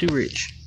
too rich.